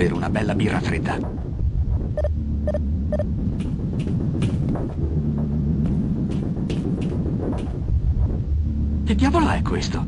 davvero una bella birra fredda. Che diavolo è questo?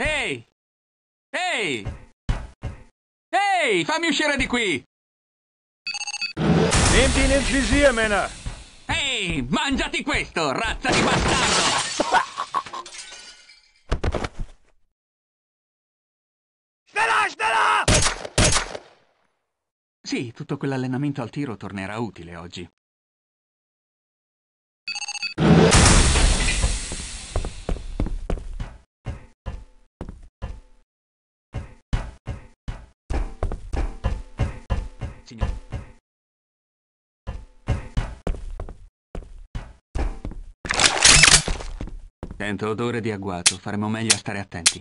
Ehi! Ehi! Ehi, fammi uscire di qui! Ihn ins Visier, Männer! Ehi, mangiati questo, razza di bastardo! Schneller, schneller! Sì, tutto quell'allenamento al tiro tornerà utile oggi. Signor. Sento odore di agguato, faremo meglio a stare attenti.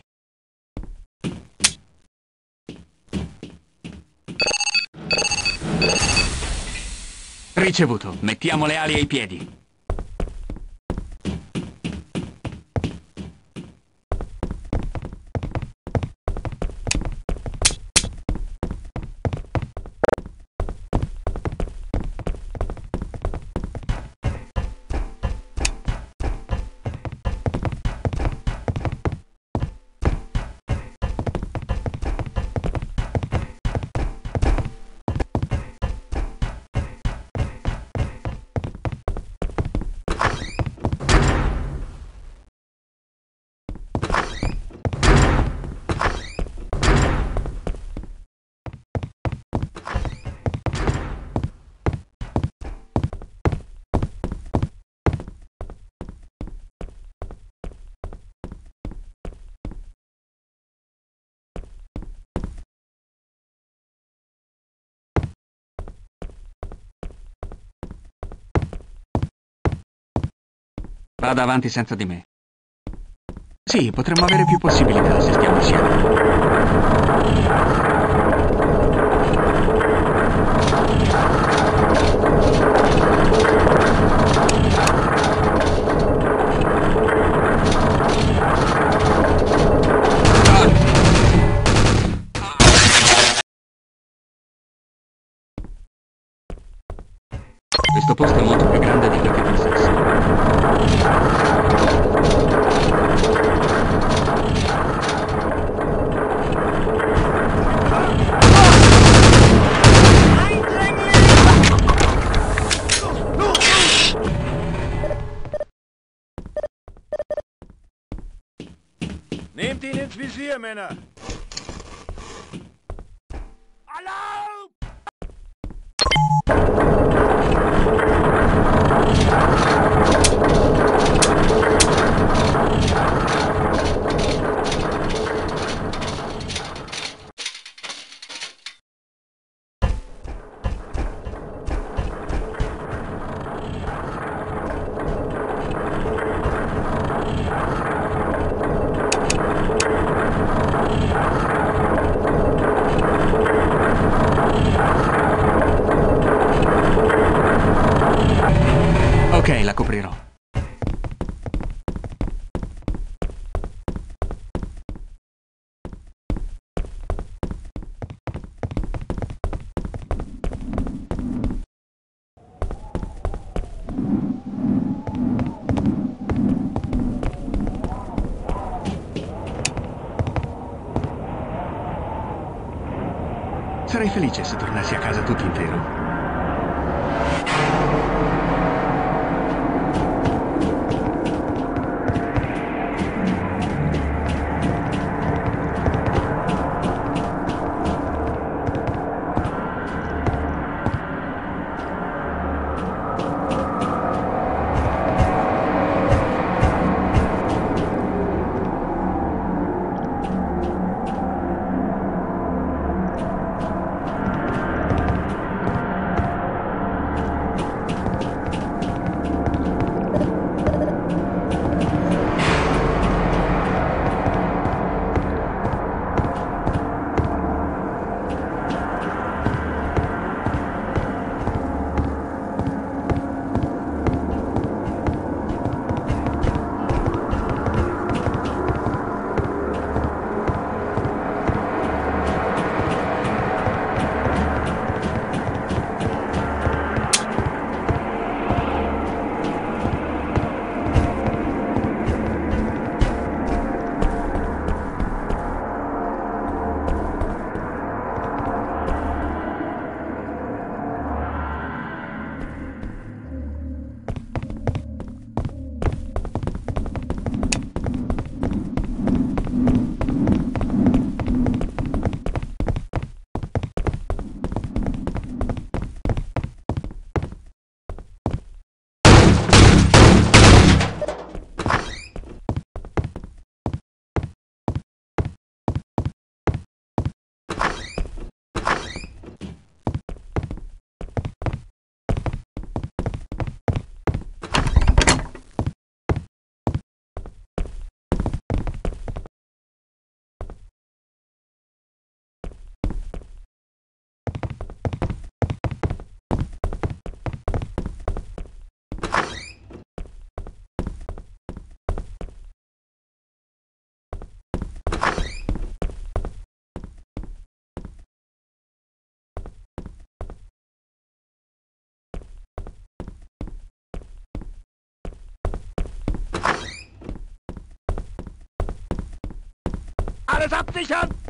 Ricevuto, mettiamo le ali ai piedi. Vada avanti senza di me. Sì, potremmo avere più possibilità se stiamo insieme. Campos de Moto Grande de lo que dices. Nehmt ihn ins Visier, Männer! Ok, la coprirò. Sarei felice se tornassi a casa tutto intero. Alles absichern!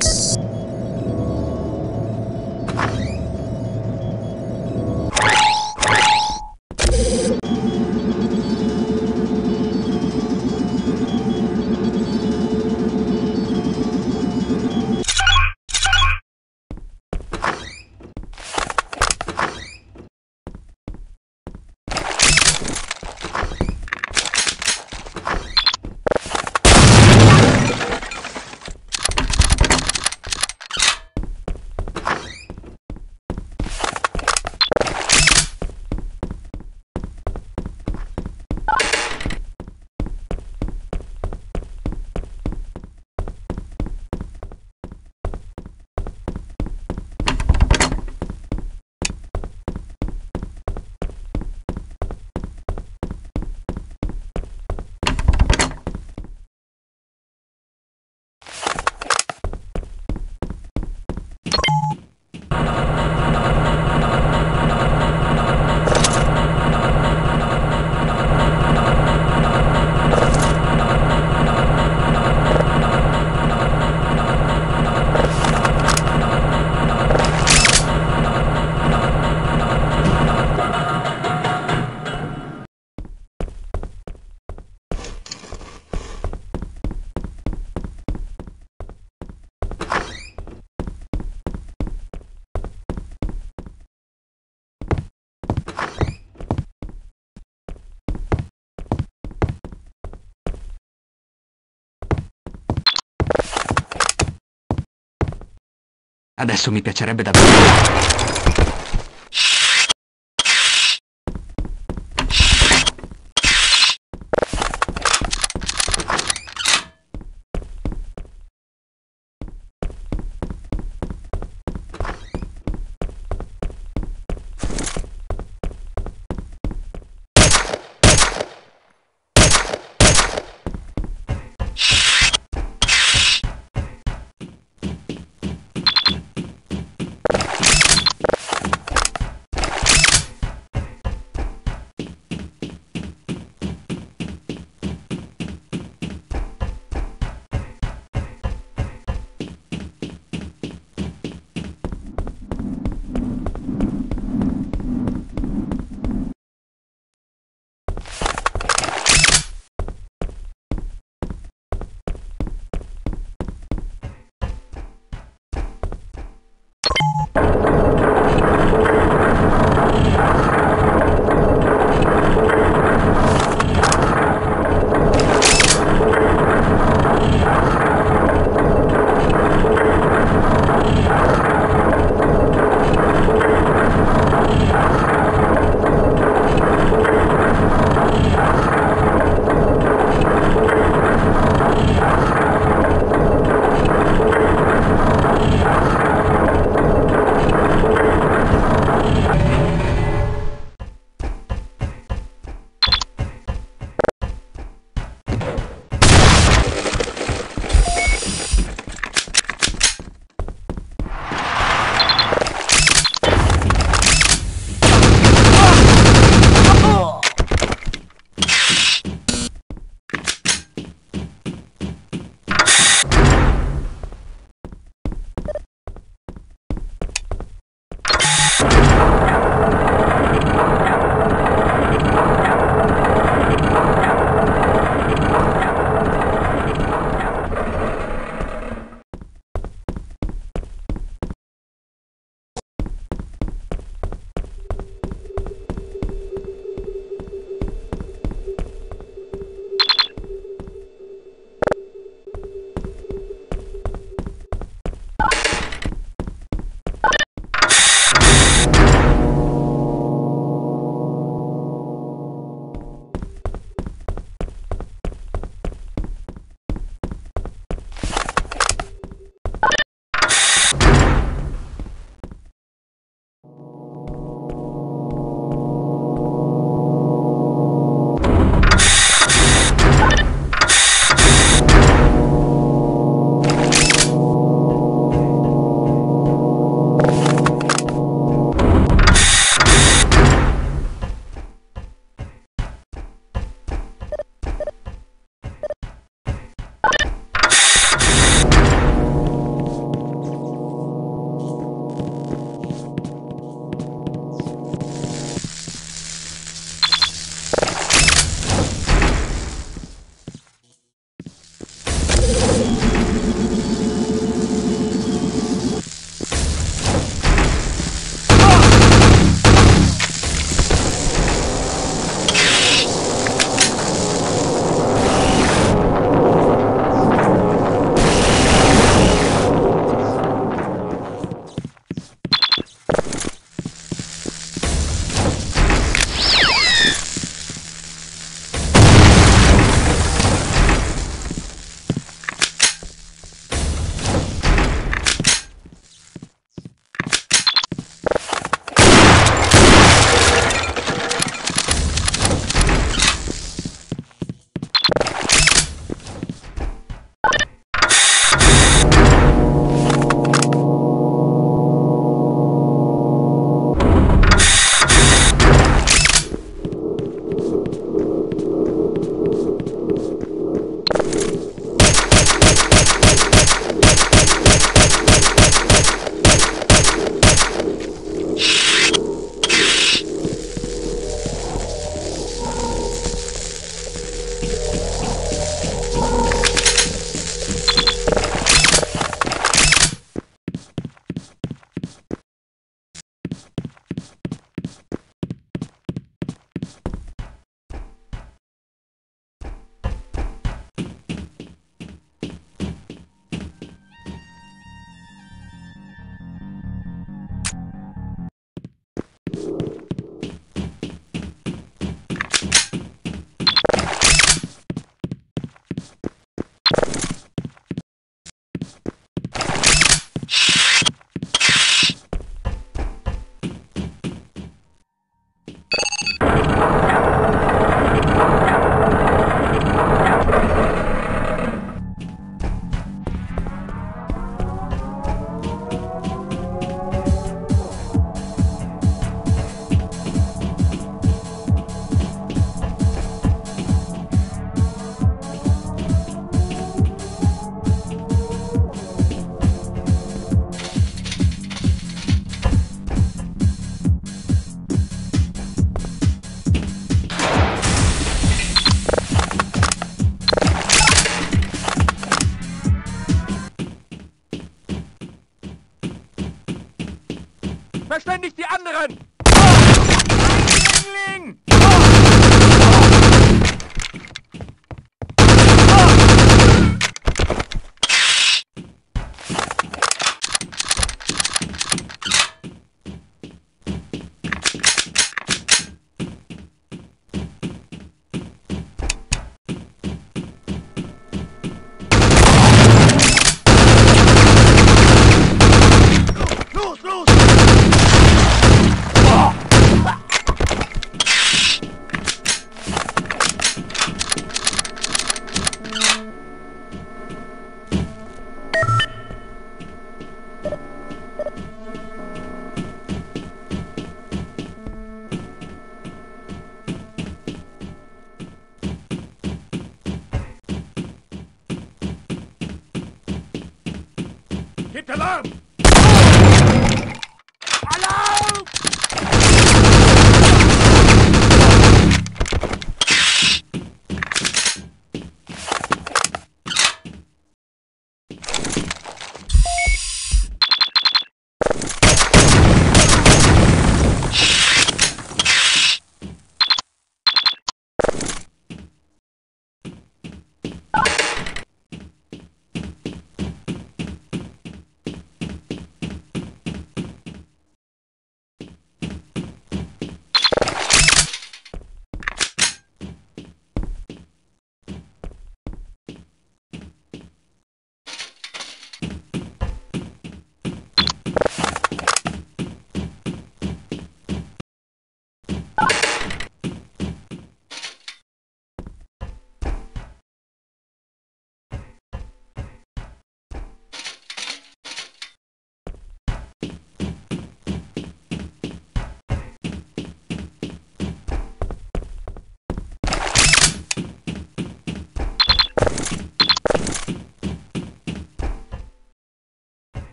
Yes. Adesso mi piacerebbe davvero.